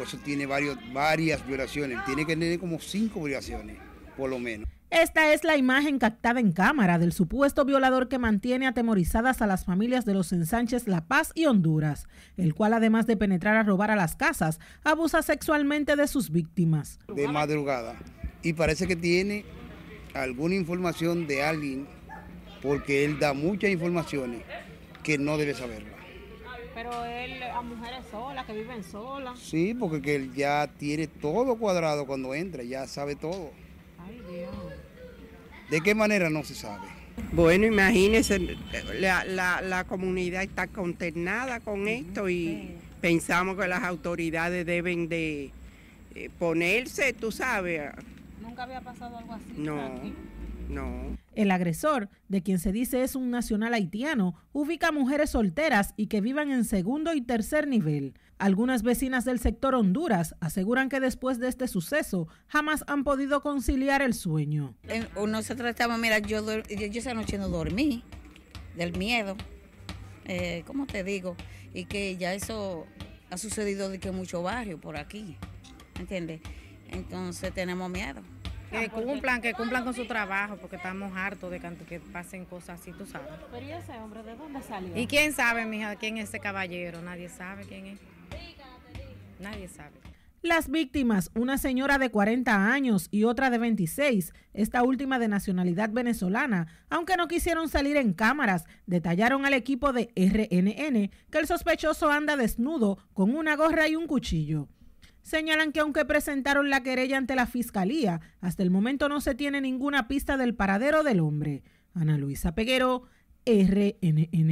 porque eso tiene varios, varias violaciones. Tiene que tener como cinco violaciones, por lo menos. Esta es la imagen captada en cámara del supuesto violador que mantiene atemorizadas a las familias de los ensanches La Paz y Honduras, el cual además de penetrar a robar a las casas, abusa sexualmente de sus víctimas. De madrugada. Y parece que tiene alguna información de alguien, porque él da muchas informaciones que no debe saberla. Pero él a mujeres solas, que viven solas. Sí, porque que él ya tiene todo cuadrado cuando entra, ya sabe todo. Ay, Dios. ¿De qué manera no se sabe? Bueno, imagínese, la, la, la comunidad está consternada con esto y pensamos que las autoridades deben de eh, ponerse, tú sabes. Nunca había pasado algo así. No, aquí. no. El agresor, de quien se dice es un nacional haitiano, ubica mujeres solteras y que vivan en segundo y tercer nivel. Algunas vecinas del sector Honduras aseguran que después de este suceso jamás han podido conciliar el sueño. Nosotros estamos, mira, yo, esa noche no dormí del miedo, eh, ¿cómo te digo? Y que ya eso ha sucedido de que en muchos barrios por aquí, ¿entiendes? Entonces tenemos miedo. Que cumplan, que cumplan con su trabajo, porque estamos hartos de que, que pasen cosas así, tú sabes. Pero ¿y ese hombre de dónde salió? ¿Y quién sabe, mija, quién es ese caballero? Nadie sabe quién es. Nadie sabe. Las víctimas, una señora de 40 años y otra de 26, esta última de nacionalidad venezolana, aunque no quisieron salir en cámaras, detallaron al equipo de RNN que el sospechoso anda desnudo con una gorra y un cuchillo. Señalan que aunque presentaron la querella ante la fiscalía, hasta el momento no se tiene ninguna pista del paradero del hombre. Ana Luisa Peguero, RNN.